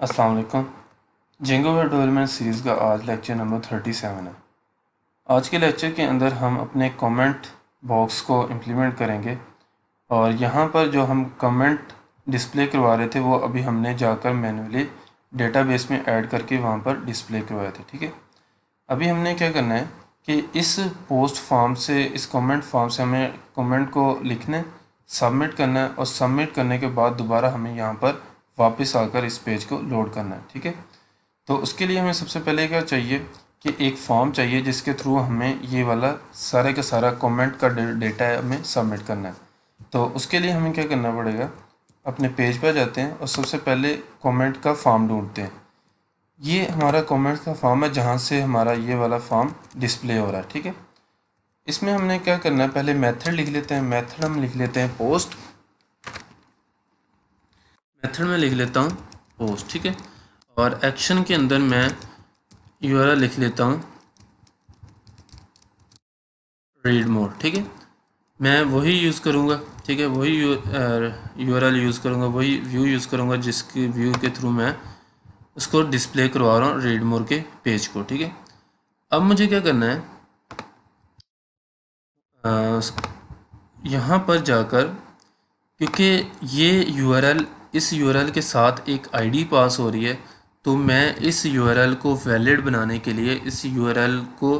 السلام علیکم۔ جنگو web development series کا آج لیکچر نمبر تھرٹی سیون ہے۔ آج کے لیکچر کے اندر ہم اپنے کومنٹ باکس کو امپلیمنٹ کریں گے اور یہاں پر جو ہم کمنٹ ڈسپلے کروا رہے تھے وہ ابھی ہم نے جا کر مینولی ڈیٹا بیس میں ایڈ کر کے وہاں پر ڈسپلے کروائے تھے ٹھیک ہے؟ ابھی ہم نے کیا کرنا ہے کہ اس پوسٹ فارم سے، اس کومنٹ فارم سے ہمیں کومنٹ کو لکھنا ہے سبمٹ کرنا ہے اور سبمٹ کرنے کے بعد دوبارہ ہمیں یہاں پر واپس آ کر اس پیج کو لوڈ کرنا ہے، ٹھیک ہے؟ تو اس کے لیے ہمیں سب سے پہلے کیا چاہیے کہ ایک فارم چاہیے جس کے تھرو ہمیں یہ والا سارے کا سارا کومنٹ کا ڈیٹا ہے ہمیں سبمٹ کرنا ہے۔ تو اس کے لیے ہمیں کیا کرنا پڑے گا؟ اپنے پیج پہ جاتے ہیں اور سب سے پہلے کومنٹ کا فارم ڈھونڈتے ہیں۔ یہ ہمارا کومنٹ کا فارم ہے جہاں سے ہمارا یہ والا فارم ڈسپلے ہو رہا ہے، ٹھیک ہے؟ اس میں ہم نے کیا کرنا ہے؟ پہلے میتھڈ لکھ لیتے ہیں۔ میتھڈ ہم لکھ لیتے ہیں پوسٹ میتھڈ میں لکھ لیتا ہوں پوسٹ ٹھیک ہے؟ اور ایکشن کے اندر میں یو آر ایل لکھ لیتا ہوں۔ ریڈ مور ٹھیک ہے؟ میں وہی یوز کروں گا، ٹھیک ہے؟ وہی یو آر ایل یوز کروں گا، وہی ویو یوز کروں گا، جس کی ویو کے تھرو میں اس کو ڈسپلے کروا رہا ہوں ریڈ مور کے پیج کو، ٹھیک ہے؟ اب مجھے کیا کرنا ہے؟ یہاں پر جا کر، کیونکہ یہ یو آر ایل اس یو آر ایل کے ساتھ ایک آئی ڈی پاس ہو رہی ہے، تو میں اس یو آر ایل کو ویلڈ بنانے کے لیے، اس یو آر ایل کو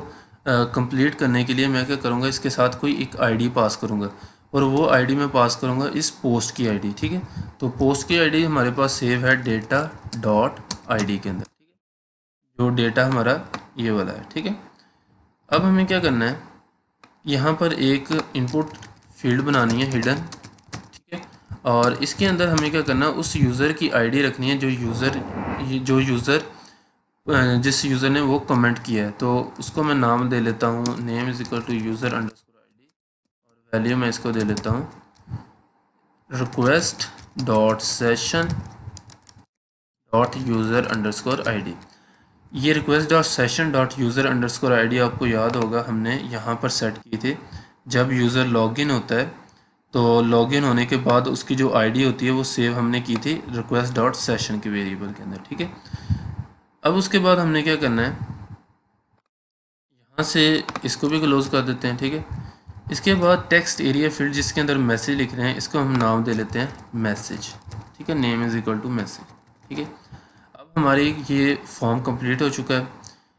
کمپلیٹ کرنے کے لیے میں کیا کروں گا، اس کے ساتھ کوئی ایک آئی ڈی پاس کروں گا۔ اور وہ آئی ڈی میں پاس کروں گا اس پوسٹ کی آئی ڈی، ٹھیک ہے؟ تو پوسٹ کی آئی ڈی ہمارے پاس سیو ہے ڈیٹا ڈاٹ آئی ڈی کے اندر، ٹھیک ہے؟ جو ڈیٹا ہمارا یہ والا ہے، ٹھیک ہے؟ اب ہمیں کیا کرنا ہے؟ یہاں پر ایک انپٹ فیلڈ بنانی ہے ہڈن اور اس کے اندر ہمیں کیا کرنا اس یوزر کی آئی ڈی رکھنی ہے جو یوزر جو یوزر جس یوزر نے وہ کمنٹ کیا ہے۔ تو اس کو میں نام دے لیتا ہوں name is equal to user underscore score I D اور ویلیو میں اس کو دے لیتا ہوں۔ Request dot session dot user underscore score I D یہ request dot session dot user underscore score I D آپ کو یاد ہوگا، ہم نے یہاں پر سیٹ کی تھی۔ جب یوزر لاگ ان ہوتا ہے تو لاگ ان ہونے کے بعد اس کی جو آئی ڈی ہوتی ہے وہ سیو ہم نے کی تھی ریکویسٹ ڈاٹ سیشن کے ویریبل کے اندر، ٹھیک ہے؟ اب اس کے بعد ہم نے کیا کرنا ہے؟ یہاں سے اس کو بھی کلوز کر دیتے ہیں، ٹھیک ہے؟ اس کے بعد ٹیکسٹ ایریا فیلڈ جس کے اندر میسیج لکھ رہے ہیں، اس کو ہم نام دے لیتے ہیں میسیج ٹھیک ہے؟ Name is equal to message ٹھیک ہے؟ اب ہماری یہ فارم کمپلیٹ ہو چکا ہے۔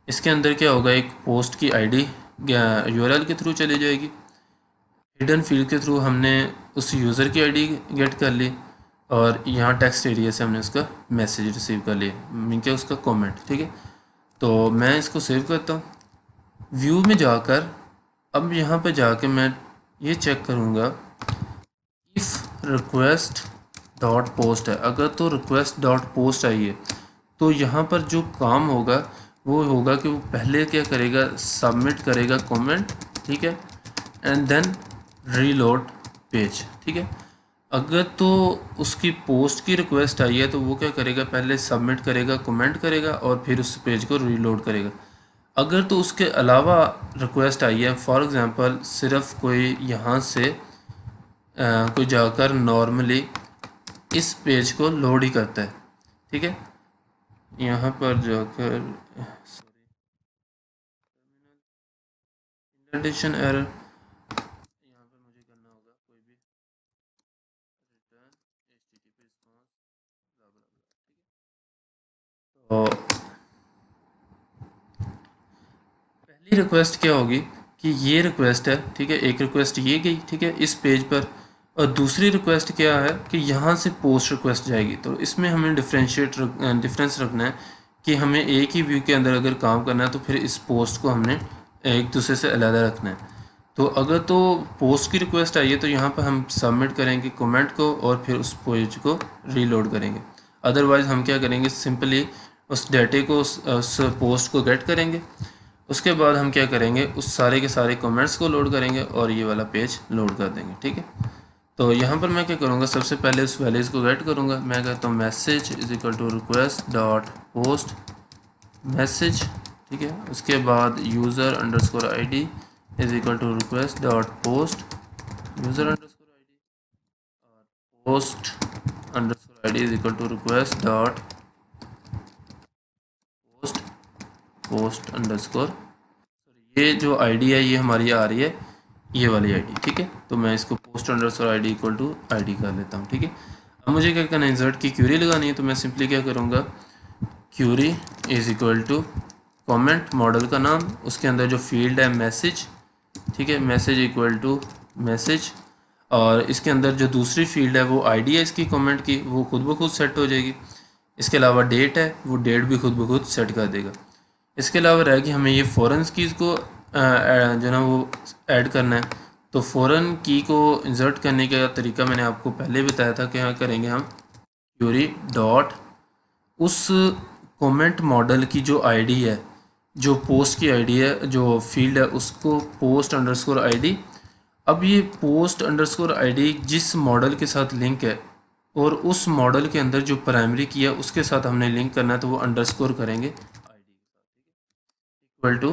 اس کے اندر کیا ہوگا؟ ایک پوسٹ کی I D U R L کے تھرو چلی جائے گی۔ ہڈن فیلڈ کے تھرو ہم نے اس یوزر کی آئی ڈی گیٹ کر لی اور یہاں ٹیکسٹ ایریا سے ہم نے اس کا میسیج ریسیو کر لیا مین کہ اس کا کومنٹ ٹھیک ہے؟ تو میں اس کو سیو کرتا ہوں۔ ویو میں جا کر، اب یہاں پہ جا کے میں یہ چیک کروں گا۔ اف ریکویسٹ ڈاٹ پوسٹ ہے، اگر تو ریکویسٹ ڈاٹ پوسٹ آئی ہے، تو یہاں پر جو کام ہوگا، وہ ہوگا کہ وہ پہلے کیا کرے گا؟ سبمٹ کرے گا کومنٹ ٹھیک ہے؟ اینڈ دین ریلوڈ پیج ٹھیک ہے؟ اگر تو اس کی پوسٹ کی ریکویسٹ آئی ہے تو وہ کیا کرے گا؟ پہلے سبمٹ کرے گا کومنٹ کرے گا اور پھر اس پیج کو ریلوڈ کرے گا۔ اگر تو اس کے علاوہ ریکویسٹ آئی ہے فار ایگزامپل صرف کوئی یہاں سے کوئی جا کر نارملی اس پیج کو لوڈ ہی کرتا ہے، ٹھیک ہے؟ یہاں پر جا کر ایرر تو پہلی ریکویسٹ کیا ہوگی کہ یہ ریکویسٹ ہے، ٹھیک ہے، ایک ریکویسٹ یہ گئی، ٹھیک ہے، اس پیج پر۔ اور دوسری ریکویسٹ کیا ہے کہ یہاں سے پوسٹ ریکویسٹ جائے گی۔ تو اس میں ہمیں ڈفرینشیٹ ڈفرینس رکھنا ہے کہ ہمیں ایک ہی ویو کے اندر اگر کام کرنا ہے تو پھر اس پوسٹ کو ہم نے ایک دوسرے سے علیحدہ رکھنا ہے۔ تو اگر تو پوسٹ کی ریکویسٹ آئی ہے تو یہاں پہ ہم سبمٹ کریں گے کومنٹ کو اور پھر اس پیج کو ریلوڈ کریں گے۔ ادروائز ہم کیا کریں گے؟ سمپلی اس ڈیٹے کو اس پوسٹ کو گیٹ کریں گے۔ اس کے بعد ہم کیا کریں گے؟ اس سارے کے سارے کومنٹس کو لوڈ کریں گے اور یہ والا پیج لوڈ کر دیں گے، ٹھیک ہے؟ تو یہاں پر میں کیا کروں گا؟ سب سے پہلے اس ویلیز کو گیٹ کروں گا۔ میں کہتا ہوں message is equal to request dot post message ٹھیک ہے؟ اس کے بعد user underscore I D is equal to request dot post user underscore I D اور post underscore I D is equal to request dot post underscore یہ جو I D ہے، یہ ہماری آ رہی ہے، یہ والی آئی ڈی ٹھیک ہے؟ تو میں اس کو post underscore I D equal to I D کر لیتا ہوں، ٹھیک ہے؟ اب مجھے کیا کرنا ہے؟ انزرٹ کی کیوری لگانی ہے، تو میں سمپلی کیا کروں گا؟ Query is equal to comment model کا نام، اس کے اندر جو فیلڈ ہے میسج ٹھیک ہے؟ میسج اکول ٹو میسج اور اس کے اندر جو دوسری فیلڈ ہے، وہ آئی ڈی ہے اس کی کومنٹ کی، وہ خود بخود سیٹ ہو جائے گی۔ اس کے علاوہ ڈیٹ ہے، وہ ڈیٹ بھی خود بخود سیٹ کر دے گا۔ اس کے علاوہ رہے گی ہمیں یہ فورنس کیز کو جو نا وہ ایڈ کرنا ہے۔ تو فورن کی کو انزرٹ کرنے کا طریقہ میں نے آپ کو پہلے بتایا تھا کہ یہاں کریں گے ہم۔ کیوری ڈاٹ اس کومنٹ ماڈل کی جو آئی ڈی ہے، جو پوسٹ کی آئی ڈی ہے، جو فیلڈ ہے، اس کو post under score I D اب یہ post under score I D جس ماڈل کے ساتھ لنک ہے اور اس ماڈل کے اندر جو پرائمری کیا اس کے ساتھ ہم نے لنک کرنا ہے تو وہ انڈر اسکور کریں گے۔ اکول ٹو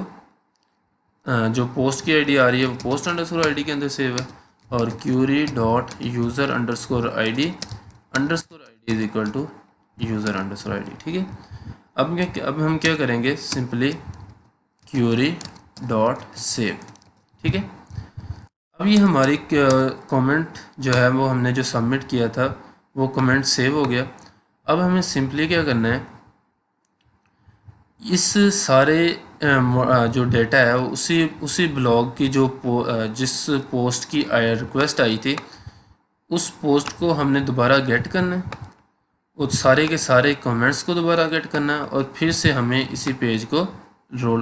uh, جو پوسٹ کی آئی ڈی آ رہی ہے وہ پوسٹ انڈر اسکور آئی ڈی کے اندر سیو ہے اور query dot user underscore I D underscore I D is equal to user underscore I D ٹھیک ہے؟ اب اب ہم کیا کریں گے؟ سمپلی کیوری ڈاٹ سیو ٹھیک ہے؟ اب یہ ہماری uh, کومنٹ جو ہے وہ ہم نے جو سبمٹ کیا تھا وہ کومنٹ سیو ہو گیا۔ اب ہمیں سمپلی کیا کرنا ہے؟ اس سارے جو ڈیٹا ہے، اسی اسی بلاگ کی جو جس پوسٹ کی ریکویسٹ آئی تھی، اس پوسٹ کو ہم نے دوبارہ گیٹ کرنا ہے اس سارے کے سارے کمنٹس کو دوبارہ گیٹ کرنا ہے اور پھر سے ہمیں اسی پیج کو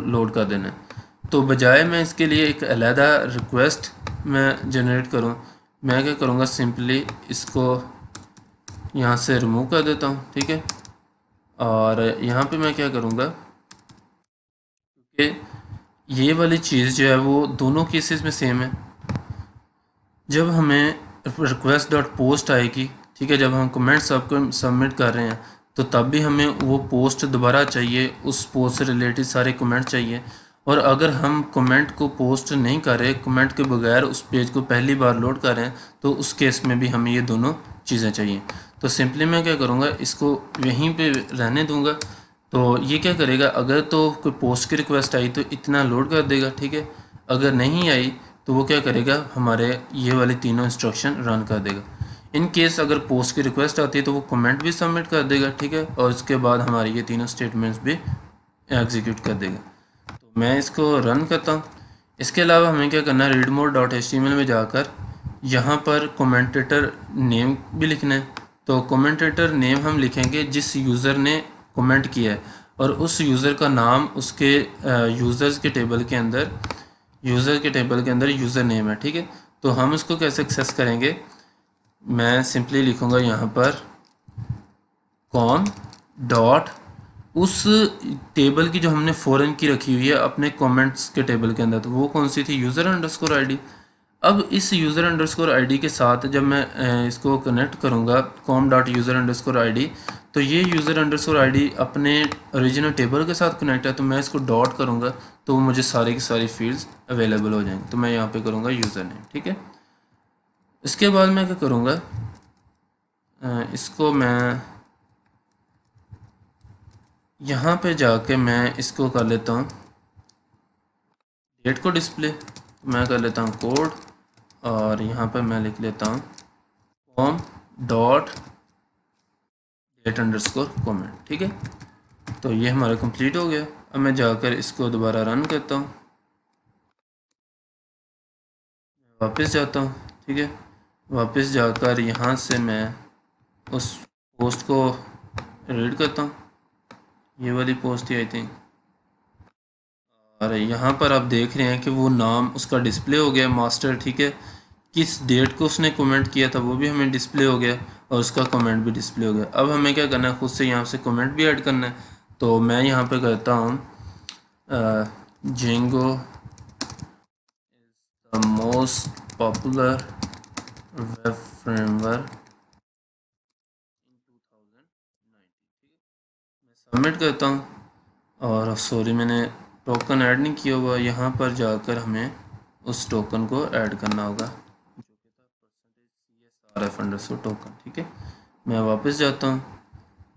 لوڈ کر دینا ہے۔ تو بجائے میں اس کے لیے ایک علیحدہ ریکویسٹ میں جنریٹ کروں، میں کیا کروں گا، سمپلی اس کو یہاں سے ریموو کر دیتا ہوں، ٹھیک ہے؟ اور یہاں پہ میں کیا کروں گا کہ یہ والی چیز جو ہے وہ دونوں کیسز میں سیم ہے۔ جب ہمیں ریکویسٹ ڈاٹ پوسٹ آئے گی، ٹھیک ہے، جب ہم کمنٹ سب کو سبمٹ کر رہے ہیں، تو تب بھی ہمیں وہ پوسٹ دوبارہ چاہیے، اس پوسٹ سے ریلیٹڈ سارے کمنٹ چاہیے۔ اور اگر ہم کمنٹ کو پوسٹ نہیں کر رہے کمنٹ کے بغیر اس پیج کو پہلی بار لوڈ کر رہے ہیں، تو اس کیس میں بھی ہمیں یہ دونوں چیزیں چاہیے۔ تو سمپلی میں کیا کروں گا، اس کو یہیں پہ رہنے دوں گا۔ تو یہ کیا کرے گا؟ اگر تو کوئی پوسٹ کی ریکویسٹ آئی تو اتنا لوڈ کر دے گا، ٹھیک ہے؟ اگر نہیں آئی تو وہ کیا کرے گا؟ ہمارے یہ والے تینوں انسٹرکشن رن کر دے گا۔ ان کیس اگر پوسٹ کی ریکویسٹ آتی ہے تو وہ کمنٹ بھی سبمٹ کر دے گا، ٹھیک ہے؟ اور اس کے بعد ہماری یہ تینوں اسٹیٹمنٹس بھی ایگزیکیوٹ کر دے گا۔ تو میں اس کو رن کرتا ہوں۔ اس کے علاوہ ہمیں کیا کرنا ہے؟ Read more dot H T میں جا کر یہاں پر کومنٹیٹر نیم بھی لکھنا ہے۔ تو کومنٹیٹر نیم ہم لکھیں گے جس یوزر نے کومنٹ کیا ہے اور اس یوزر کا نام اس کے یوزرز کے ٹیبل کے اندر یوزر کے ٹیبل کے اندر یوزر نیم ہے، ٹھیک ہے؟ تو ہم اس کو کیسے ایکسیس کریں گے؟ میں سمپلی لکھوں گا یہاں پر کام ڈاٹ اس ٹیبل کی جو ہم نے فورن کی رکھی ہوئی ہے اپنے کومنٹس کے ٹیبل کے اندر، تو وہ کون سی تھی؟ یوزر انڈرسکور آئی ڈی اب اس یوزر انڈرسکور آئی ڈی کے ساتھ جب میں اس کو کنیکٹ کروں گا com dot user underscore I D تو یہ یوزر انڈرسکور آئی ڈی اپنے اوریجنل ٹیبل کے ساتھ کنیکٹ ہے، تو میں اس کو ڈاٹ کروں گا، تو وہ مجھے ساری کی ساری فیلڈز اویلیبل ہو جائیں گے، تو میں یہاں پہ کروں گا یوزر نیم ٹھیک ہے؟ اس کے بعد میں کیا کروں گا؟ اس کو میں یہاں پہ جا کے میں اس کو کر لیتا ہوں ڈیٹ کو ڈسپلے میں کر لیتا ہوں کوڈ اور یہاں پہ میں لکھ لیتا ہوں com dot date underscore comment ٹھیک ہے؟ تو یہ ہمارا کمپلیٹ ہو گیا۔ اب میں جا کر اس کو دوبارہ رن کرتا ہوں۔ واپس جاتا ہوں، ٹھیک ہے؟ واپس جا کر یہاں سے میں اس پوسٹ کو ریڈ کرتا ہوں۔ یہ والی پوسٹ ہی آئی تھنک اور یہاں پر آپ دیکھ رہے ہیں کہ وہ نام اس کا ڈسپلے ہو گیا ماسٹر ٹھیک ہے؟ کس ڈیٹ کو اس نے کومنٹ کیا تھا وہ بھی ہمیں ڈسپلے ہو گیا اور اس کا کومنٹ بھی ڈسپلے ہو گیا۔ اب ہمیں کیا کرنا ہے؟ خود سے یہاں سے کومنٹ بھی ایڈ کرنا ہے۔ تو میں یہاں پہ کرتا ہوں Django most popular web framework میں سبمٹ کرتا ہوں۔ اور سوری میں نے ٹوکن ایڈ نہیں کیا ہوا۔ یہاں پر جا کر ہمیں اس ٹوکن کو ایڈ کرنا ہوگا جو کہ تھا percentage C S R F underscore token ٹھیک ہے؟ میں واپس جاتا ہوں،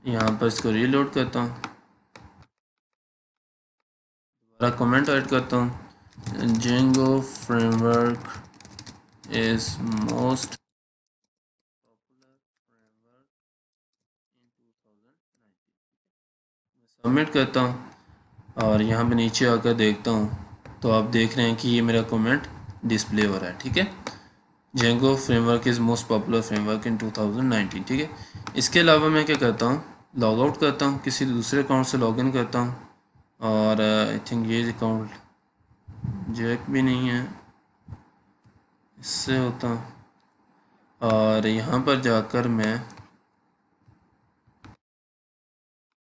یہاں پر اس کو ریلوڈ کرتا ہوں۔ دوبارہ کمنٹ ایڈ کرتا ہوں۔ Django framework is most submit کرتا ہوں اور یہاں پہ نیچے آ کر دیکھتا ہوں۔ تو آپ دیکھ رہے ہیں کہ یہ میرا کومنٹ ڈسپلے ہو رہا ہے، ٹھیک ہے؟ Django framework is most popular framework in two thousand nineteen ٹھیک ہے؟ اس کے علاوہ میں کیا کرتا ہوں؟ لاگ آؤٹ کرتا ہوں، کسی دوسرے اکاؤنٹ سے لاگ ان کرتا ہوں، اور آئی تھنک یہ اکاؤنٹ جیک بھی نہیں ہے۔ اس سے ہوتا ہوں۔ اور یہاں پر جا کر میں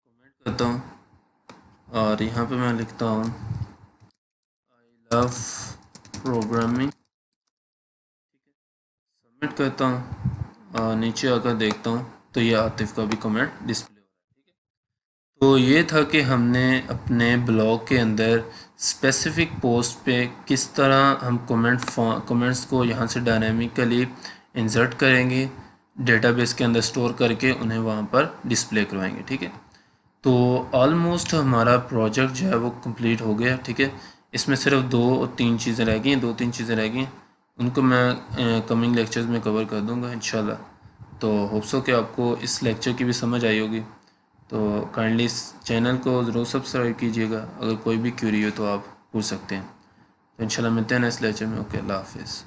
کمنٹ کرتا ہوں، اور یہاں پہ میں لکھتا ہوں آئی لو پروگرامنگ سبمٹ کرتا ہوں نیچے آ کر دیکھتا ہوں تو یہ عاطف کا بھی کمنٹ ڈسپلے ہو رہا ہے ٹھیک ہے تو یہ تھا کہ ہم نے اپنے بلاگ کے اندر اسپیسیفک پوسٹ پہ کس طرح ہم کومنٹ کومنٹس کو یہاں سے ڈائنامکلی انسرٹ کریں گے ڈیٹا بیس کے اندر سٹور کر کے انہیں وہاں پر ڈسپلے کروائیں گے ٹھیک ہے تو آلموسٹ ہمارا پروجیکٹ جو ہے وہ کمپلیٹ ہو گیا ٹھیک ہے اس میں صرف دو تین چیزیں رہ گئی ہیں دو تین چیزیں رہ گئی ہیں ان کو میں کمنگ لیکچرز میں کور کر دوں گا انشاءاللہ۔ تو ہوپ سو کہ آپ کو اس لیکچر کی بھی سمجھ آئی ہوگی۔ تو کائنڈلی اس چینل کو ضرور سبسکرائب کیجیے گا۔ اگر کوئی بھی کیوری ہو تو آپ پوچھ سکتے ہیں۔ تو انشاءاللہ ملتے ہیں نا اس لیکچر میں۔ اوکے اللہ حافظ۔